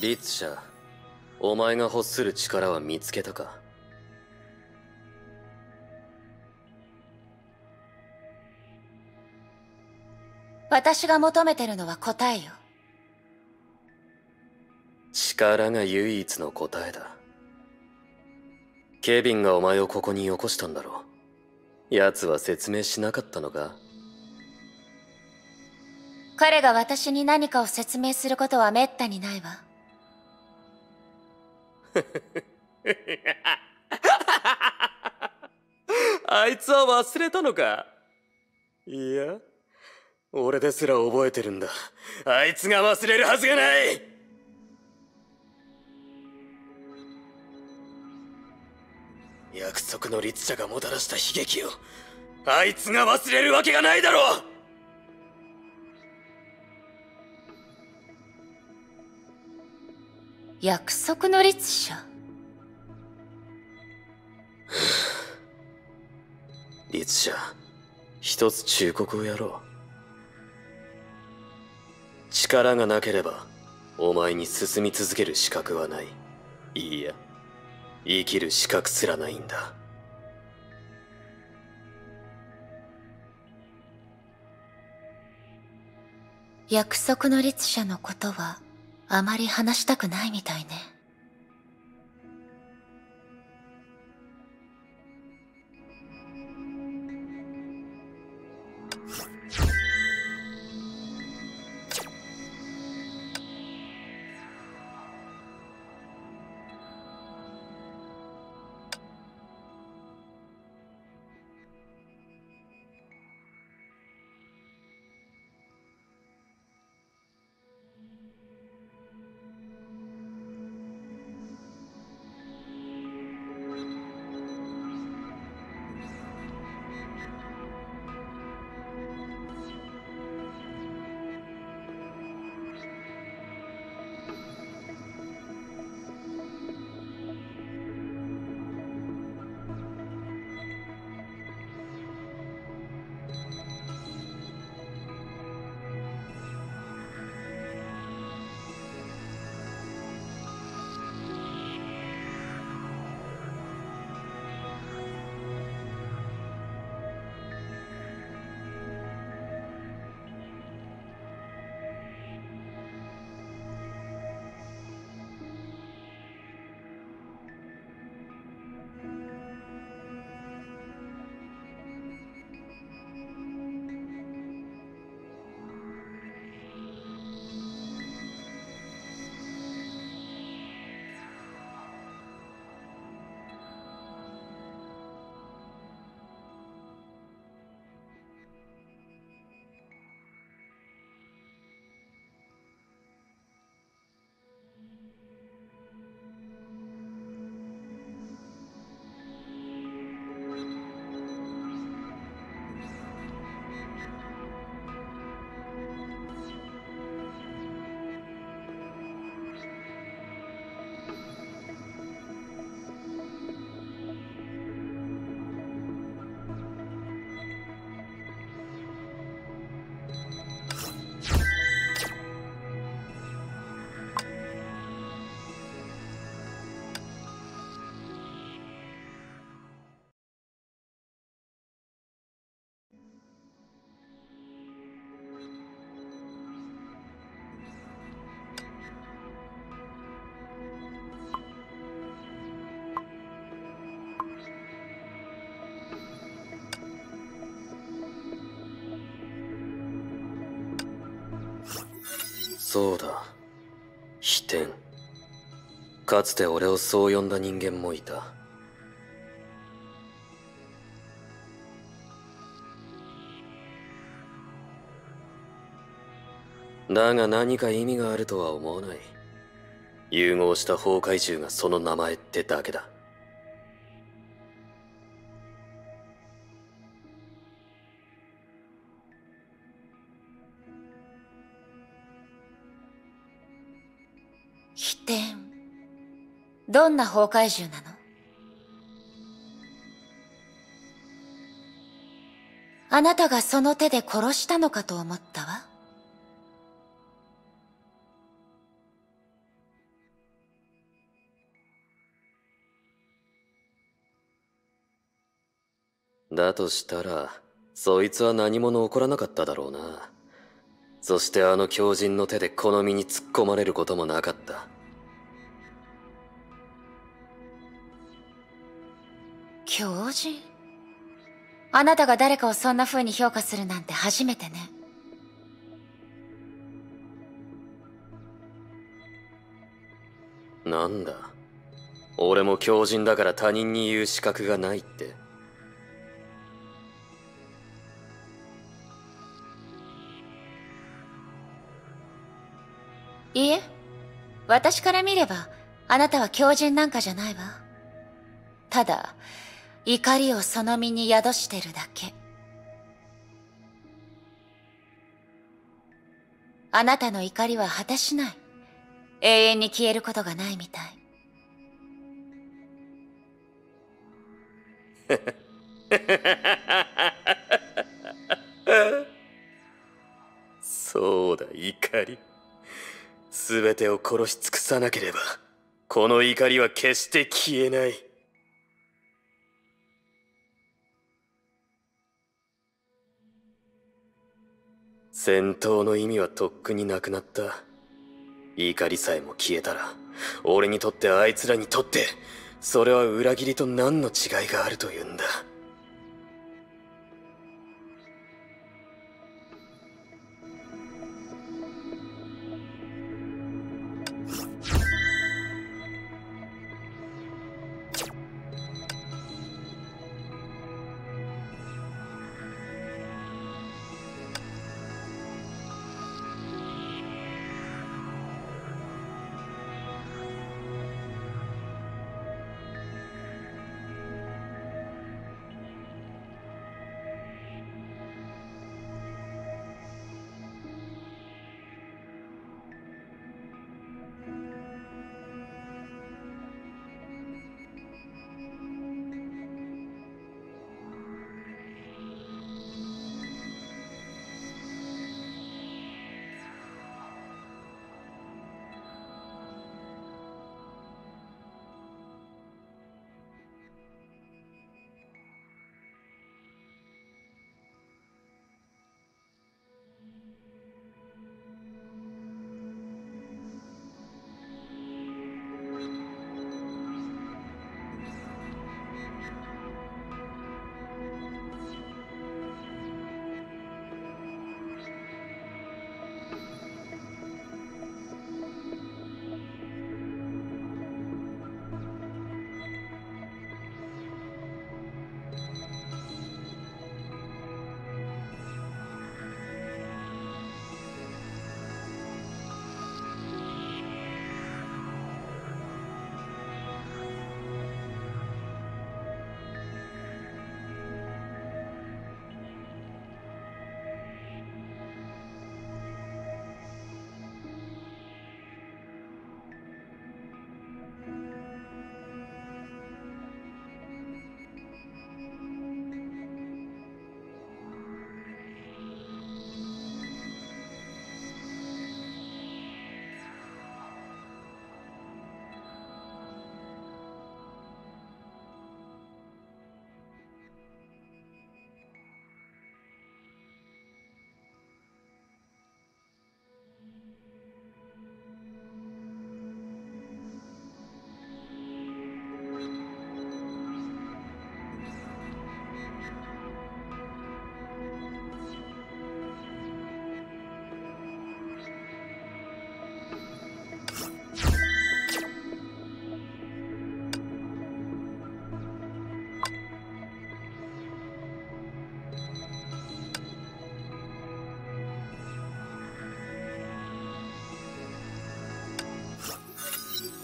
リツシャお前が欲する力は見つけたか？私が求めてるのは答えよ。力が唯一の答えだ。ケビンがお前をここによこしたんだろう。奴は説明しなかったのか？彼が私に何かを説明することはめったにないわ あいつは忘れたのか？いや俺ですら覚えてるんだ。あいつが忘れるはずがない！約束の律者がもたらした悲劇をあいつが忘れるわけがないだろう！約束の律者律者一つ忠告をやろう。力がなければお前に進み続ける資格はない。いいや生きる資格すらないんだ。約束の律者のことはあまり話したくないみたいね。そうだ。飛天。かつて俺をそう呼んだ人間もいた。だが何か意味があるとは思わない。融合した崩壊獣がその名前ってだけだ。どんな崩壊獣なの？あなたがその手で殺したのかと思ったわ。だとしたら、そいつは何も起こらなかっただろうな。そしてあの狂人の手でこの身に突っ込まれることもなかった。狂人あなたが誰かをそんな風に評価するなんて初めてね。なんだ？俺も狂人だから他人に言う資格がないって。いいえ。私から見ればあなたは狂人なんかじゃないわ。ただ怒りをその身に宿してるだけ。あなたの怒りは果てしない。永遠に消えることがないみたい。そうだ怒り。全てを殺し尽くさなければこの怒りは決して消えない。戦闘の意味はとっくになくなった。怒りさえも消えたら俺にとってあいつらにとってそれは裏切りと何の違いがあるというんだ。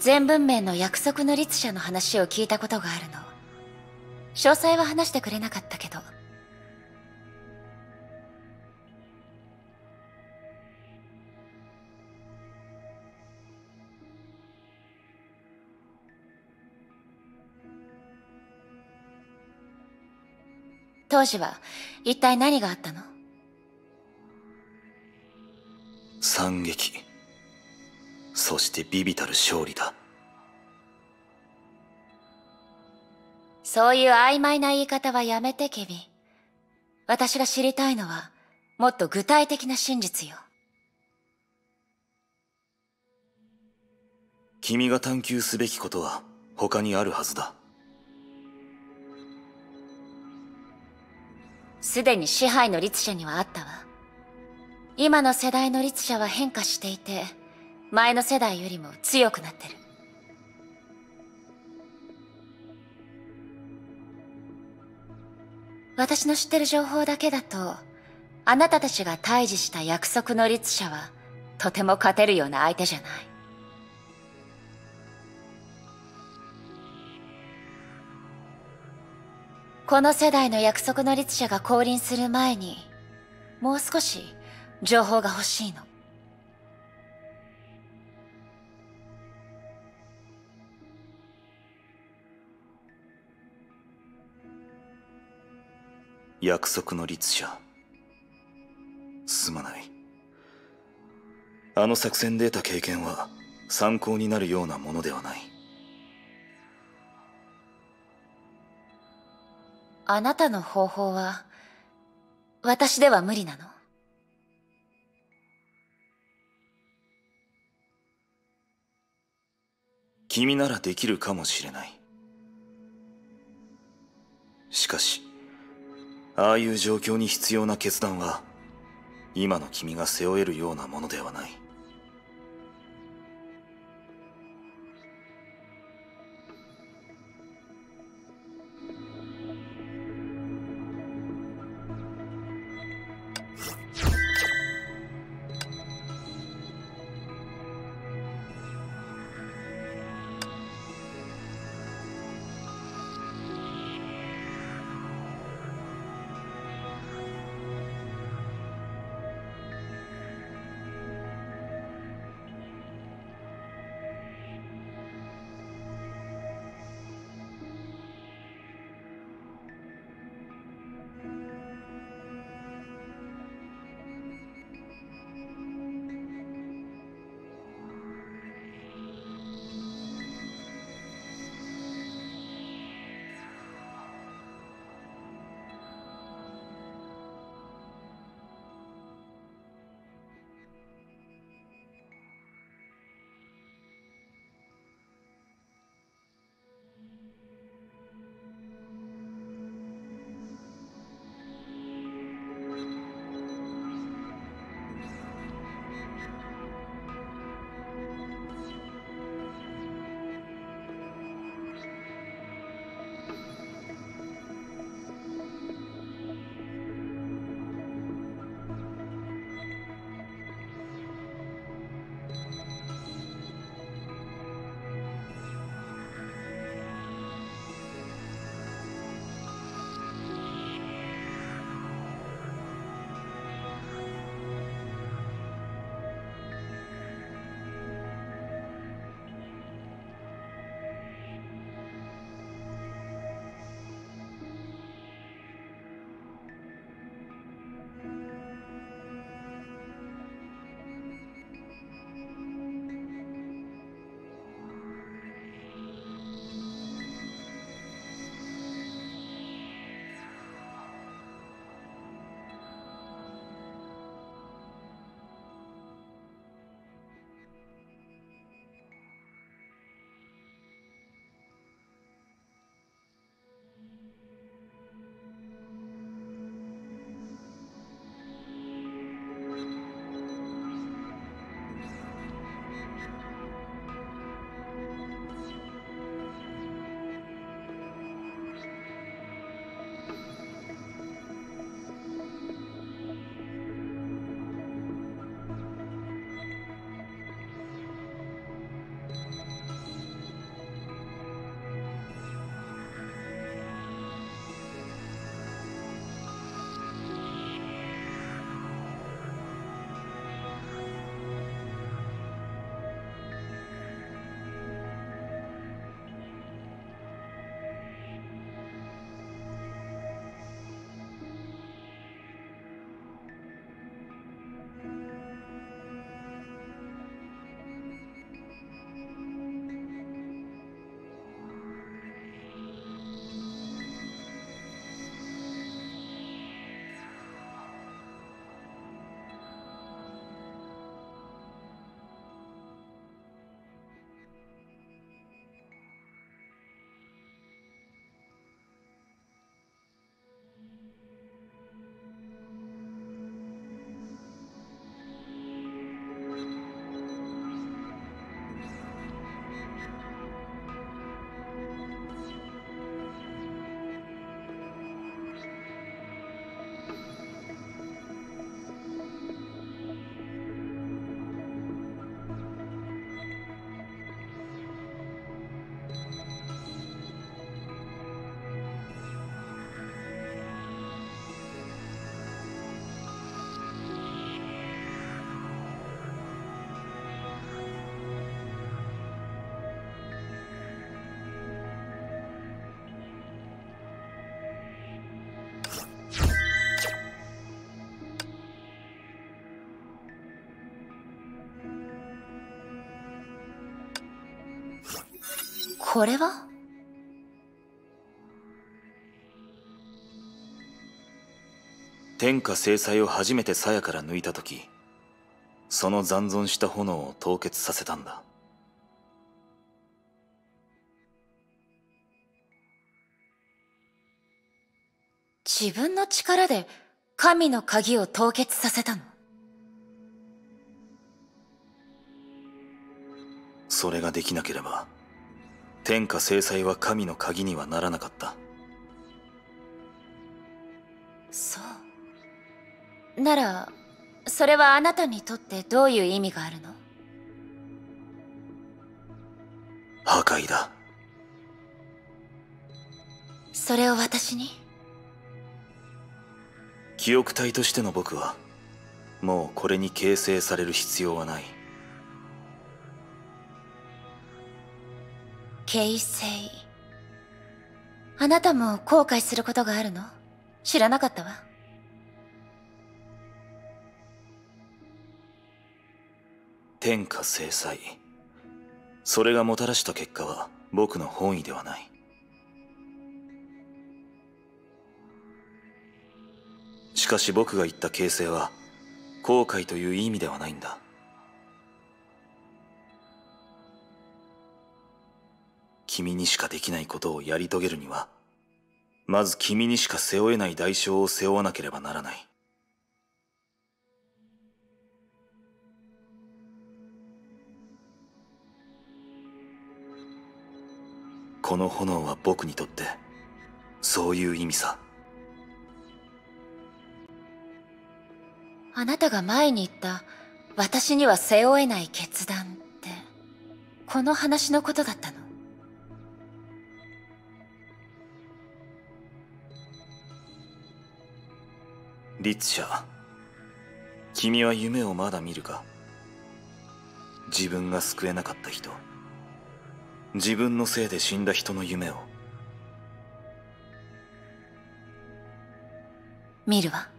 全文明の約束の律者の話を聞いたことがあるの。詳細は話してくれなかったけど。当時は一体何があったの？惨劇。そしてビビたる勝利だ。そういう曖昧な言い方はやめて、ケビン。私が知りたいのは、もっと具体的な真実よ。君が探求すべきことは他にあるはずだ。すでに支配の律者にはあったわ。今の世代の律者は変化していて、前の世代よりも強くなってる。私の知ってる情報だけだと、あなたたちが退治した約束の律者は、とても勝てるような相手じゃない。この世代の約束の律者が降臨する前に、もう少し情報が欲しいの。約束の律者。すまない。あの作戦で得た経験は参考になるようなものではない。あなたの方法は私では無理なの？君ならできるかもしれない。しかしああいう状況に必要な決断は今の君が背負えるようなものではない。これは？天下制裁を初めて鞘から抜いた時その残存した炎を凍結させたんだ。自分の力で神の鍵を凍結させたの？それができなければ天下制裁は神の鍵にはならなかった。そう。ならそれはあなたにとってどういう意味があるの？破壊だ。それを私に？記憶体としての僕はもうこれに形成される必要はない形成あなたも後悔することがあるの？知らなかったわ。天下制裁それがもたらした結果は僕の本意ではない。しかし僕が言った形成は後悔という意味ではないんだ。君にしかできないことをやり遂げるにはまず君にしか背負えない代償を背負わなければならない。この炎は僕にとってそういう意味さ。あなたが前に言った私には背負えない決断ってこの話のことだったの？リッツシャー君は夢をまだ見るか？自分が救えなかった人。自分のせいで死んだ人の夢を。見るわ。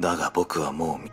だが僕はもう見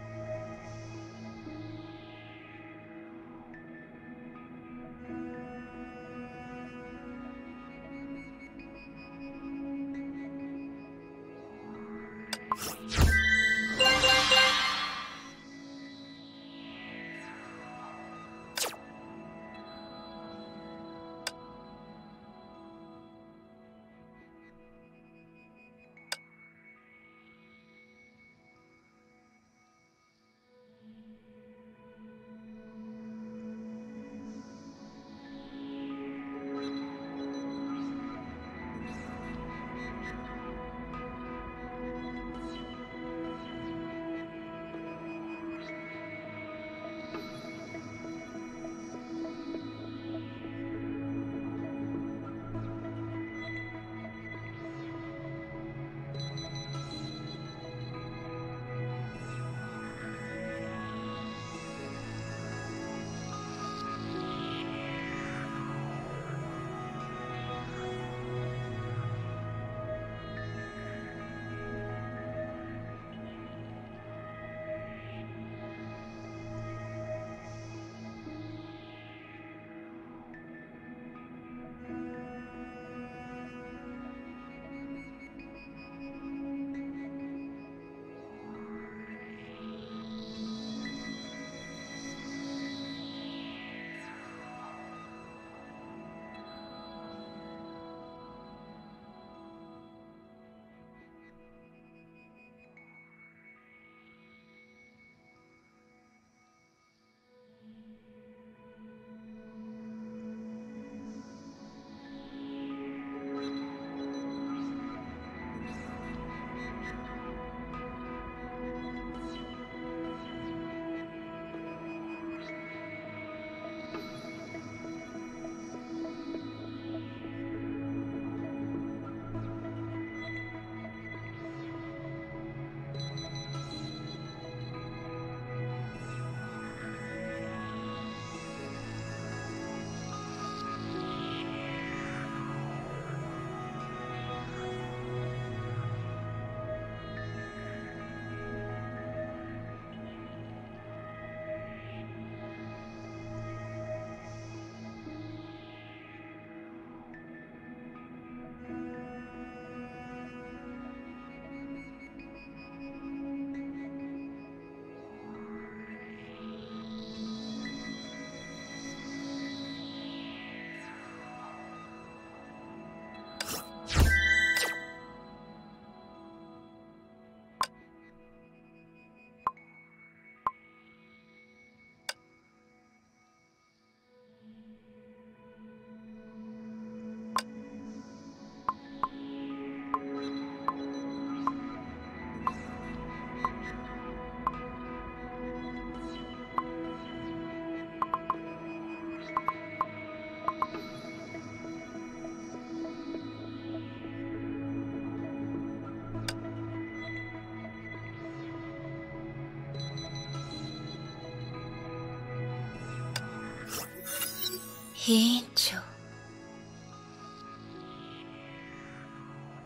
委員長。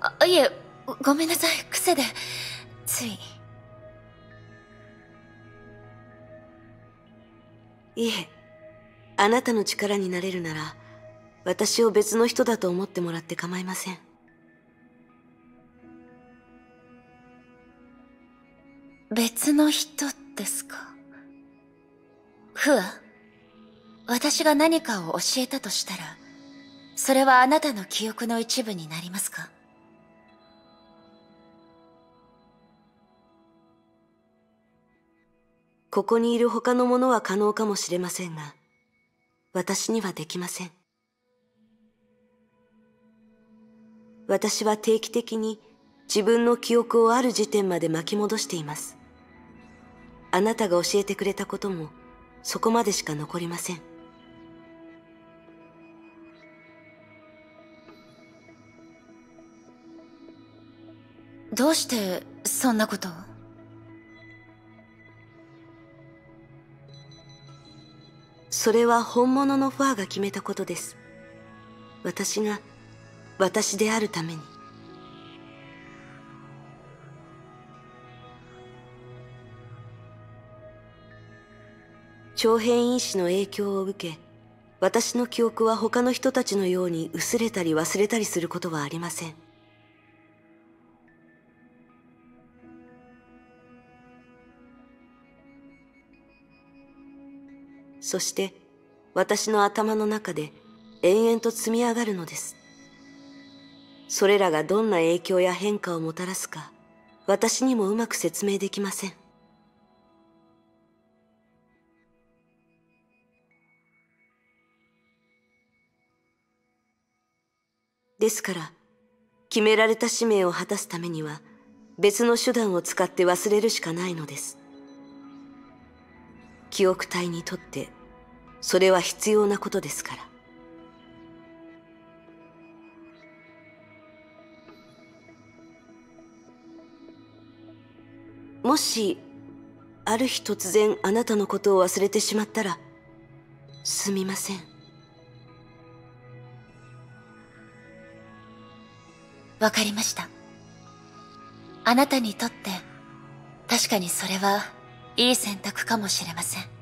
あいえごめんなさい。癖で。つい。いえ。あなたの力になれるなら私を別の人だと思ってもらって構いません。別の人ですか？フア私が何かを教えたとしたらそれはあなたの記憶の一部になりますか？ここにいる他のものは可能かもしれませんが私にはできません。私は定期的に自分の記憶をある時点まで巻き戻しています。あなたが教えてくれたこともそこまでしか残りません。どうしてそんなことを？それは本物のファーが決めたことです。私が私であるために。長編因子の影響を受け私の記憶は他の人たちのように薄れたり忘れたりすることはありません。そして私の頭の中で延々と積み上がるのです。それらがどんな影響や変化をもたらすか私にもうまく説明できません。ですから決められた使命を果たすためには別の手段を使って忘れるしかないのです。記憶体にとってそれは必要なことですから。もしある日突然あなたのことを忘れてしまったらすみません。わかりました。あなたにとって確かにそれはいい選択かもしれません。